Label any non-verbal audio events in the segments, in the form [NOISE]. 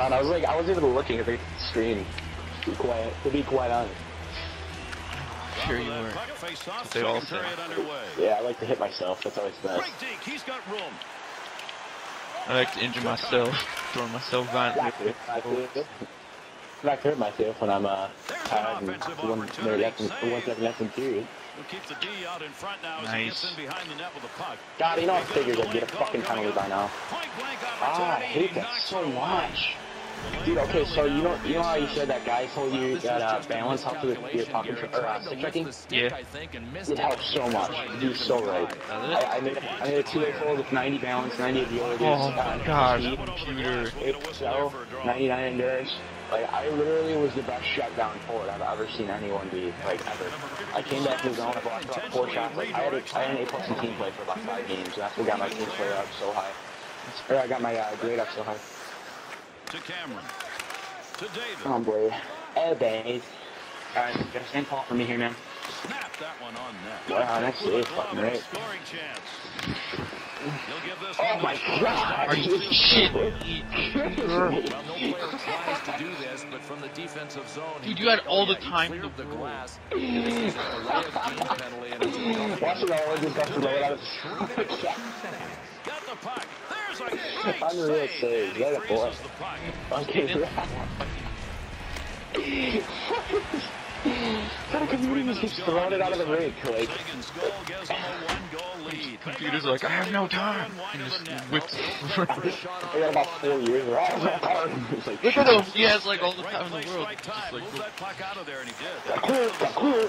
I was like, I wasn't even looking at the screen. To be quiet, to be quite honest. Sure you were. They all say. Yeah, I like to hit myself. That's always best. He's got room. I like to injure myself, [LAUGHS] throwing myself violently. Back to, back to, to hurt myself when I'm uh There's an tired and offensive one minute left in, opportunity. one second left in period. We'll keep the D out in front now as he Nice. gets in behind the net with the puck. God, you know I figured I'd get a fucking penalty by now. Ah, I hate that so much. Dude, okay, so you know you know how you said that guy told you that uh, balance helps with your pocket or uh, stick checking? Yeah. It helps so much. You're so right. I, I made I made a two-way forward with 90 balance, 90 abilities. Oh uh, my gosh, speed, computer. so 99 endurance. Like I literally was the best shutdown forward I've ever seen anyone be, like ever. I came back to the zone, I blocked about four shots. Like I had, a, I had an A plus in team play for about five games, and that's what got my team player up so high. Or I got my uh, grade up so high. To Cameron. To David. Oh boy. Oh babe. Alright, got a stand call for me here, man. Snap that one on net. Wow, that's With a it, glove fucking and a right. Scoring chance. He'll give this Oh one my to god! Are you shit? Well, no player tries to do this, but from the defensive zone, Dude, you had did. all the time in cleared the the glass. This is a delay of game penalty, and it's a tough Watch it all, just got to load out of Got the puck. There's a great Unreal save. save. And he Let it boy. the puck. Okay, Gotta computer just keeps throwing it out of the rink, like. Sagan's goal gives him a one-goal lead. Computer's like, I have no time, and just whips. I got about four years. Like, Look at him. He has like all the time in the world. Just like, Move that puck out of there, and he did. got clear, clear.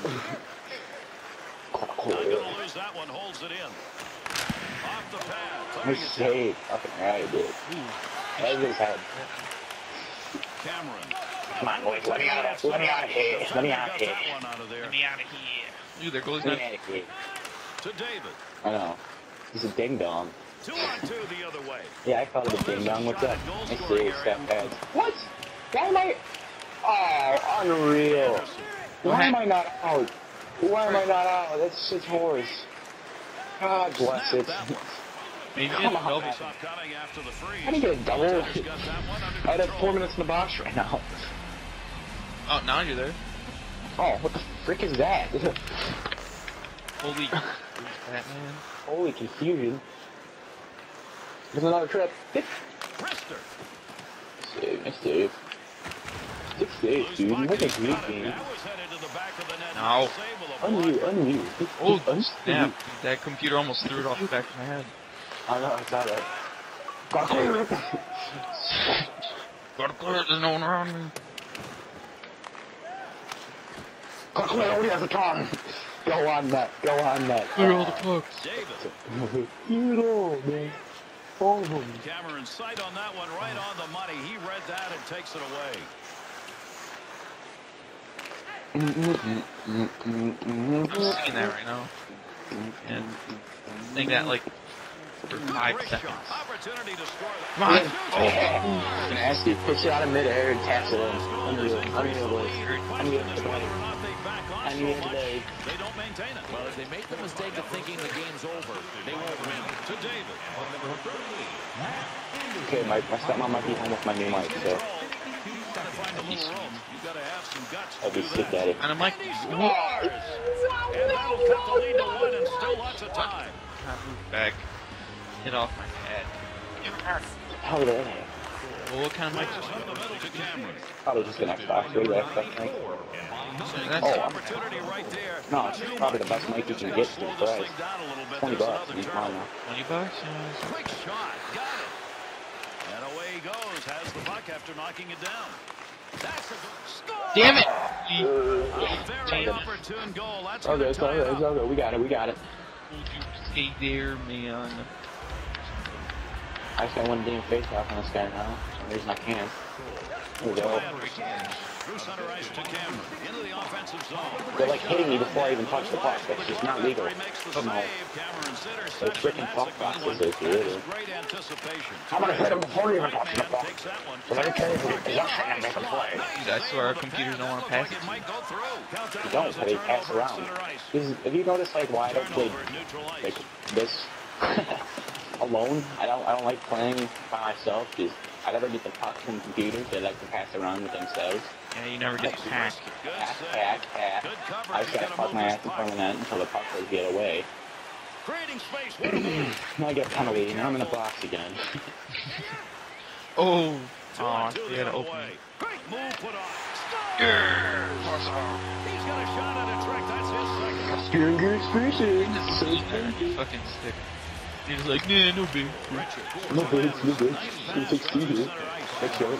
Not gonna lose that one. Holds it in. Off the pad. Nice save. Fucking right, dude. Right in his head. Cameron. Come on, boys. Let me out of here. Let me out of here. Let me out of here. that one out of there. out of here. Dude, there goes Let me out of here. To David. I know. He's a ding dong. Two on two the other way. Yeah, I called it a ding dong. What's up? see save, step pads. What? Why am I? Oh, unreal. Why am I not out? Why am I not out? That's such horse. God bless it. Maybe Come on. double. Face off coming after the freeze. I didn't get a double. He's got that one under I'd have four minutes in the box right now. Oh, now you're there. Oh, what the frick is that? Holy [LAUGHS] Batman. Holy confusion. There's another trip. Six save, nice save. Six saves, dude. puck, Look at he's got me, That was headed to the back of the net. No. Save with a Unmute, unmute. Oh, Unmute. snap. That computer almost threw it off the back of my head. I know, I saw that. Got clear. Gotta clear it, there's no one around me. Got clear, nobody has a tongue. Go on that, go on that. Clear all the pucks. David. You know, man. Oh, Cameron's sight on that one right on the money. He read that and takes it away. I'm seeing that right now. And saying that like for five Great seconds. shot. Opportunity to score. Come on. Oh. Nasty. Push it out of midair and taps it in. Unreal. Unreal, boys. Unreal Whether today. or not they back on so Unreal much, today. they don't maintain it. Well, if they make the mistake of thinking the game's over, they won't win. To David. Okay, my, my stepmom might be home with my new mic, so Gotta find a little room. You gotta have some guts to I'll be do sick that. at it. And I'm like, And he scores! And that'll cut the lead to one and still lots of time. can't move back. Hit off my head. How did that Well, what kind of mic is Up the middle to Cameron. Probably just an Xbox, really, Xbox mic. Oh, Opportunity right there. No, it's probably the best mic you can get for the price. thing down a little bit. 20 bucks, you're turnover. 20 bucks? Yeah. Quick shot. Got it. And away he goes. Has the puck after knocking it down. That's a good score. Damn it! A very opportune goal. That's Okay, it's all good, it's all good. We got it, we got it. Would you stay there, man? I just got one damn face off on this guy now. For some reason I can't. There we go. Through center ice to Cameron. Into the offensive zone. They're like hitting me before I even touch the puck. That's just not legal. He makes the No. save. Cameron centers, They're sets, freaking puck boxes, those is anticipation. I'm gonna hit him before he even touches the puck. takes that one. So let you who the possession and make a play. I swear our computers don't want to pass it like to it might go through. Count that They don't, but they pass around. center ice. This is, have you noticed like why I don't play Turnover at neutral ice. like this [LAUGHS] alone? I don't I don't like playing by myself because I I never get the pucks from computers. They like to pass around with themselves. Yeah, you never get the pack. Good Pass, pass, pass. I just gotta Gotta fuck my ass in front of the net until the puck does get away. Creating space. [CLEARS THROAT] What a move. Now I get a penalty, and I'm in the box again. [LAUGHS] Oh! Two Aw, on two they the had to open way. it. Great move put on. He's got a shot at a trick. That's his second. Springer He just fucking stick. He was like, nah, no big. No big, no six two here. That's right.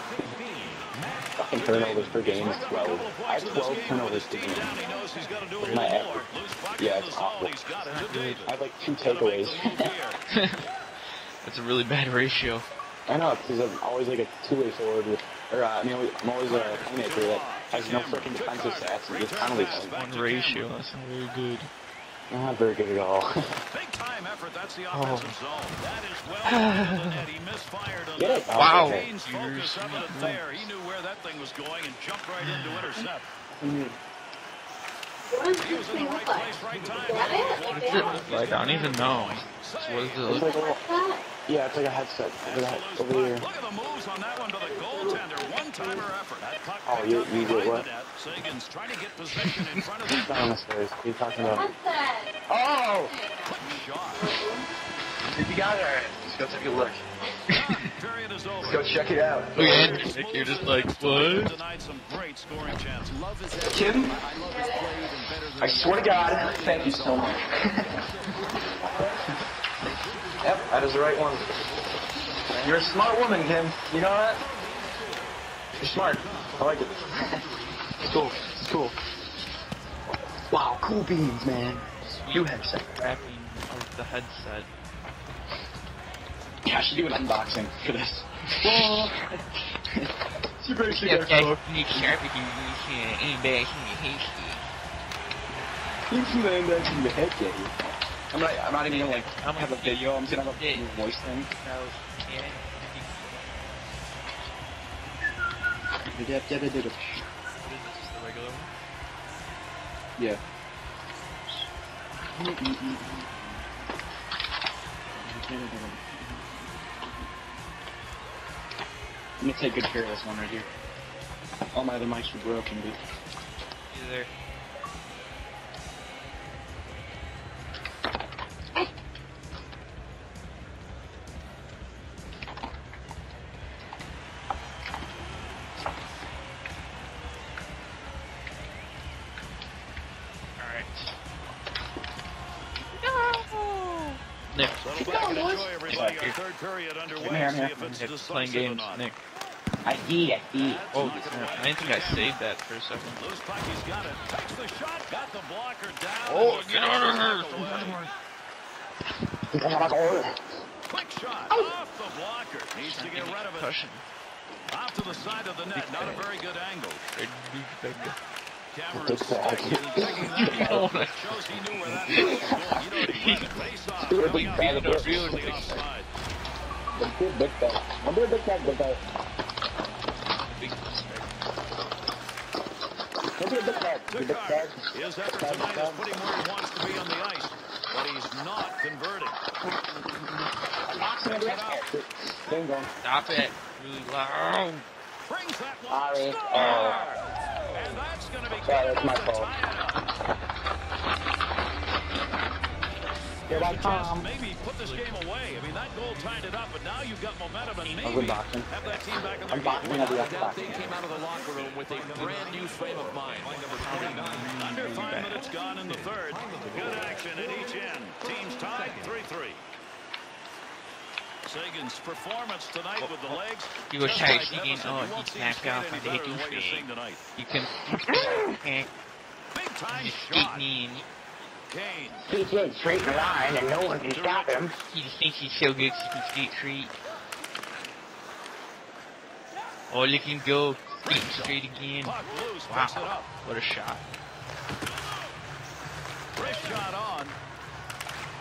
Fucking turnovers per game is 12. I have 12 turnovers per game. Down, he knows he's got to do a My effort. more. Loose puck Yeah, it's awful. He's got it to David. I have like two takeaways. the move here. That's a really bad ratio. I know, because I'm always like a two-way forward with, or uh, I mean, I'm always a playmaker that has no freaking defensive stats and just penalty kills. One ratio, that's not very good. Not very good at all. [LAUGHS] Big time effort. That's the Oh. offensive zone. That is well into the net. He misfired on Get that. Wow. Kane's You're focus of it there. He knew where that thing was going and jumped right in to intercept. He was in the right like? place, right time. Like What's they it have look like? I don't even know. What does it It's like a yeah, it's like a headset. That's Over, that, over here. Look at the moves on that one to the goaltender. One-timer effort. That puck Oh, you- you did behind what? Sagan's trying to get possession in front of [LAUGHS] the It's not on the stairs. What are you talking about? Oh! Quick shot. If you got it, let's go take a look. [LAUGHS] Period is over. Let's go check it out. Look at Nick, you're just like, what? Denied some great scoring chances. Love his effort. Kim, I love his play even better than I swear to God, thank you so much. [LAUGHS] yep, that is the right one. You're a smart woman, Kim. You know that? You're smart. I like it. [LAUGHS] It's cool. It's cool. Wow, cool beans, man. New headset. Wrapping of the headset. Yeah, I should do an unboxing for this. [LAUGHS] Whoa. you basically Yeah, got guys, cool. Nick Sharp, if you use any back in your hasty. You can land that in the head, yeah. I'm not, I'm not even gonna like I'm gonna have a video. I'm just gonna have a Yeah. voice thing. No, yeah. Yep, I'm gonna take good care of this one right here. All my other mics were broken, dude. Either. Here, underway. here, See here. if it's playing games. Nick. I did, I did. Oh, I didn't think I saved that for a second. Loose puck, he's got it. Takes the shot, got the blocker down. Oh, get out of here! Quick shot off the blocker. Needs to get rid of it. Off to the side of the net. Not a very good angle. Red big big. Cameron's Big bag. taking that out. That shows [LAUGHS] he knew where that was going. You know, he played it face off. Big bag of he was bricks. on the offside. Big bag. I'm doing big bag, big bag. Big Don't be a big bag. Big bag. His effort tonight is putting where he wants to be on the ice, but he's not converting. Boxing and red hat. Game going. Stop it. Really loud. Brings that one. Sorry. Sorry, that's my fault. tie it up. Here I There's a chance come. maybe put this game away. I mean, that goal tied it up, but now you've got momentum and I'm maybe boxing. have that team back in their I'm boxing. game. I'll be doubt they came out of the locker room with a brand new frame of mind. Under five minutes gone in the third. Good action at each end. Teams tied 3-3. Sagan's performance tonight with the oh, oh. legs. He was just tight like again. Oh, You he snapped skate off on the better than what douchebag. You can can't Big time just shot. skate me and Kane. He's in straight in line and no one can stop him. he just thinks he's so good, he can skate straight. Oh, look him go. Skating straight again. Wow. Picks it up. What a shot. Wrist shot on.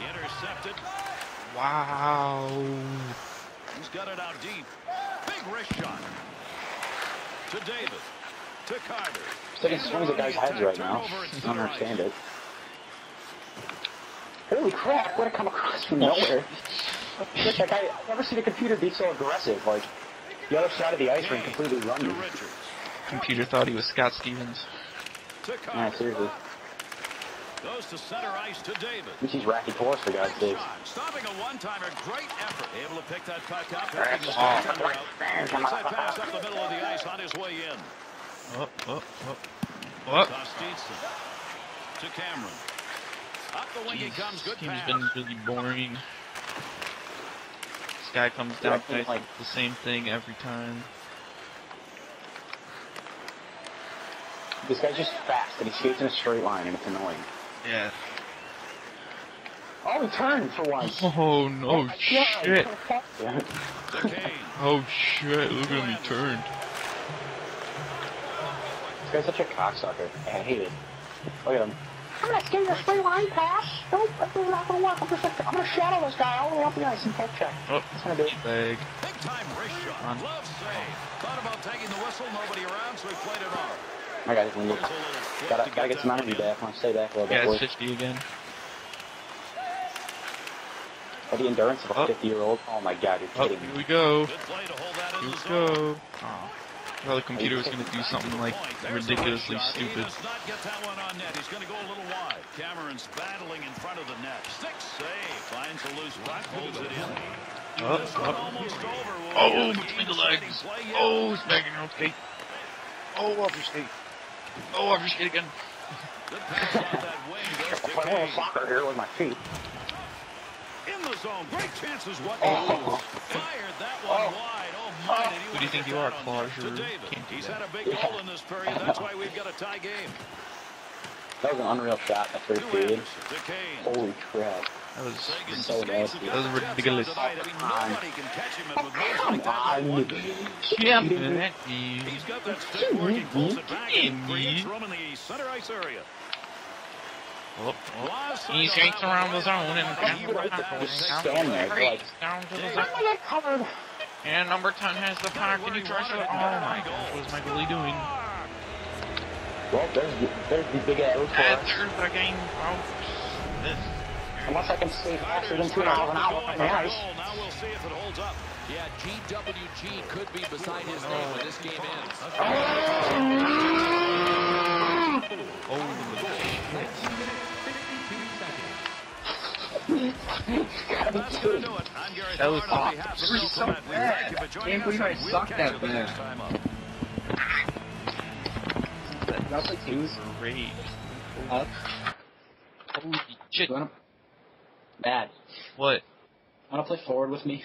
Intercepted. Wow. He's got it out deep. Big wrist shot. To David. To Carter. Taking swings at guys' heads right now. I don't understand it. Holy crap, what a come across from nowhere. Shit, that guy, I've never seen a computer be so aggressive. Like, The other side of the ice ring completely To running. Computer thought he was Scott Stevens. To Yeah, seriously. Goes to center ice to David. This is Racky Torres for God's Great Stopping a one-timer. Great effort. Able to pick that puck up. Right. Picking the Oh. goaltender out. Gets that pass up the middle of the ice on his way in. Oh, oh, oh. oh. What? Kostitsin to Cameron. Up the wing he comes. Good Team's pass. been really boring. This guy comes Yeah, down, think, plays like- the same thing every time. This guy's just fast and he skates in a straight line and it's annoying. Yeah. Oh, he turned for once. [LAUGHS] Oh no, Yeah, shit. Yeah. To [LAUGHS] Kane. Oh shit, look at him, he turned. This guy's such a cocksucker. I hate it. Look at him. I'm gonna skate a straight line pass. Nope, that's not gonna work. I'm just gonna, I'm gonna shadow this guy all the way up the ice and poke check. Oh, That's gonna do it. leg. Big time wrist shot. On. Glove save. Thought about taking the whistle. Nobody around, so he played it off. I got it. There's a little flip Gotta, gotta get some energy back. I want to stay back a little Yeah, bit. it's boys. 50 again. But the endurance of a Oh. 50 year old. Oh my god, you're Oh, here me. we go. Good play to hold that in Here we go. Oh. I thought the computer was gonna do something like Point. There's the ridiculously wrist shot. He stupid. not get that one on net. He's going to go a little wide. Cameron's battling in front of the net. Stick save. Finds a loose puck. Holds it in. Oh, This one oh. almost over. Oh, between the legs. play yet. Oh, smacking your skate. Oh, off your skate. Oh, off your skate again. Good pass that wing. Goes to I'm playing a little Kane. soccer here with my feet. In the zone. Great chances. What? Oh. Fired that one Oh. wide. Oh, my. did he Who do you think you are, that on Claus, net to or David. can't do He's that? had a big Yeah. goal in this period. That's why we've got a tie game. That was an unreal shot. That To first period. Anderson. To Kane. Holy crap. That was so nasty. That was ridiculous. the tonight. I mean, nobody can catch him with moves Come like that. Not one on. dude. jumping at me. He's got that stick work. Pulls it back and creates room in the center ice area. Oh, oh. He on skates that one. around the zone and you right there. Just stand there. Down to the zone. I'm gonna get covered. And number 10 has the puck and he tries to. Oh my gosh, what is my goalie doing? Well, there's the, there's the big arrow for And us. there's the game, folks. This. Unless I can skate faster than two miles an hour on the ice. Now we'll see if it holds up. Yeah, GWG could be beside his name when this game ends. That's going to do it. I'm Gary That was Thorne on awesome. behalf of You're Bill so Clement. We bad. thank you for joining Can't believe I us. We'll sucked catch that you the bad. next time up. That's like twos. Great. Up. Holy shit. You wanna? Bad. What? Wanna play forward with me?